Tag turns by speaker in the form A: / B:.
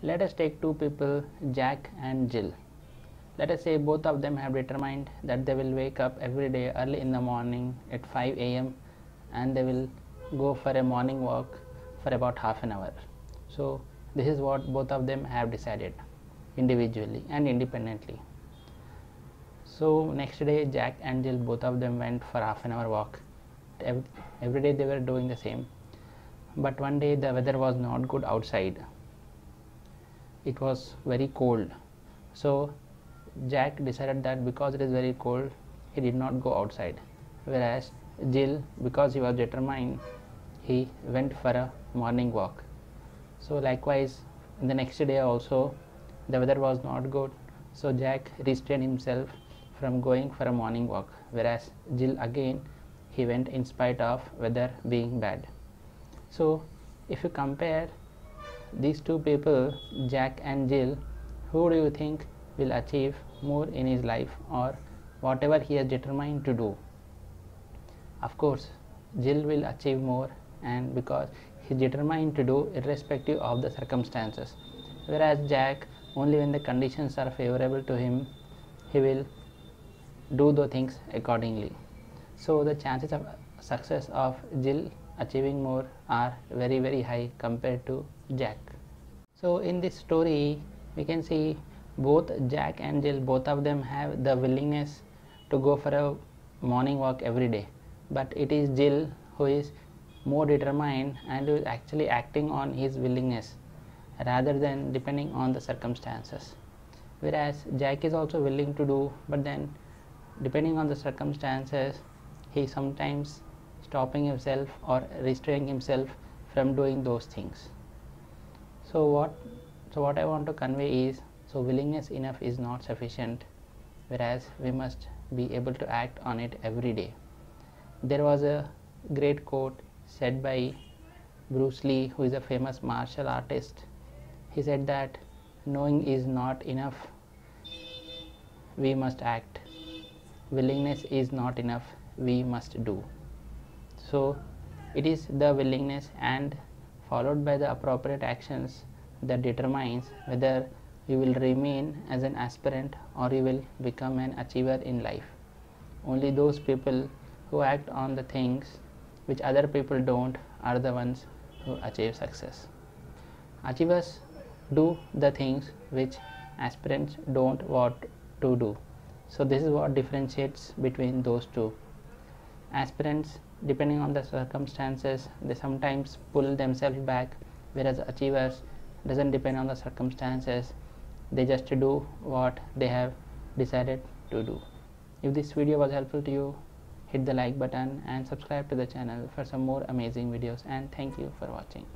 A: let us take two people Jack and Jill. Let us say both of them have determined that they will wake up every day early in the morning at 5 a.m. and they will go for a morning walk for about half an hour. So this is what both of them have decided individually and independently. So next day Jack and Jill both of them went for half an hour walk. Every, day they were doing the same. But one day the weather was not good outside it was very cold. So Jack decided that because it is very cold he did not go outside. Whereas Jill because he was determined he went for a morning walk. So likewise the next day also the weather was not good. So Jack restrained himself from going for a morning walk. Whereas Jill again he went in spite of weather being bad. So if you compare these two people Jack and Jill who do you think will achieve more in his life or whatever he has determined to do? Of course Jill will achieve more and because he is determined to do irrespective of the circumstances. Whereas Jack only when the conditions are favorable to him he will do the things accordingly. So the chances of success of Jill achieving more are very very high compared to Jack. So in this story we can see both Jack and Jill both of them have the willingness to go for a morning walk every day. But it is Jill who is more determined and who is actually acting on his willingness rather than depending on the circumstances. Whereas Jack is also willing to do but then depending on the circumstances he sometimes stopping himself or restraining himself from doing those things so what so what I want to convey is so willingness enough is not sufficient whereas we must be able to act on it every day. There was a great quote said by Bruce Lee who is a famous martial artist. He said that knowing is not enough we must act. Willingness is not enough we must do. So it is the willingness and followed by the appropriate actions that determines whether you will remain as an aspirant or you will become an achiever in life. Only those people who act on the things which other people don't are the ones who achieve success. Achievers do the things which aspirants don't want to do. So this is what differentiates between those two. Aspirants depending on the circumstances they sometimes pull themselves back whereas achievers doesn't depend on the circumstances. They just do what they have decided to do. If this video was helpful to you hit the like button and subscribe to the channel for some more amazing videos and thank you for watching